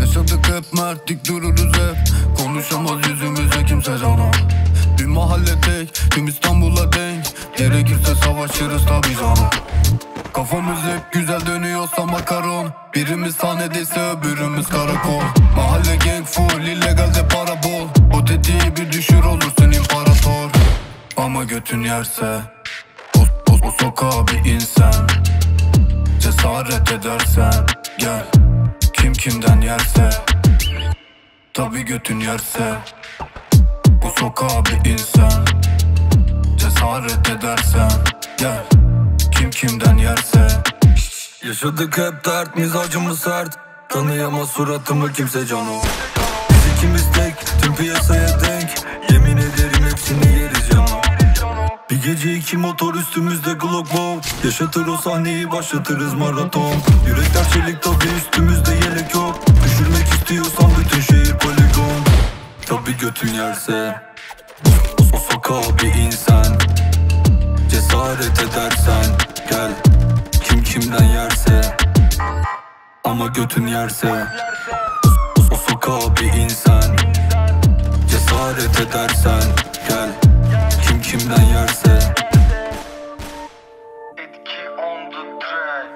Yaşadık hep mertlik dururuz hep. Konuşamaz yüzümüze kimse cana Bir mahalle tek tüm İstanbul'a denk. Gerekirse savaşırız tabi cana Kafamız hep güzel dönüyorsa makaron. Birimiz sahnedeyse öbürümüz karakol. Mahalle gang full illegalde para bol O tetiği bir düşür olursun imparator. Ama götün yerse O, o, o sokağa bir insan Cesaret edersen gel. Kim kimden yerse Tabi götün yerse. Bu sokağa bir insan. Cesaret edersen gel. Kim kimden yerse. Yaşadık hep dert mizacımız sert? Tanıyamaz suratımı kimse cano Biz ikimiz tek tüm piyasaya gece iki motor üstümüzde Glock wow Yaşatır o sahneyi başlatırız maraton. Yürekler çelik tabi üstümüzde yelek yok. Düşürmek istiyorsan bütün şehir poligon. Tabi götün yerse O, sokağa bir insan Cesaret edersen gel. Kim kimden yerse Ama götün yerse o sokağa bir insan. Cesaret edersen Eser Etki on the track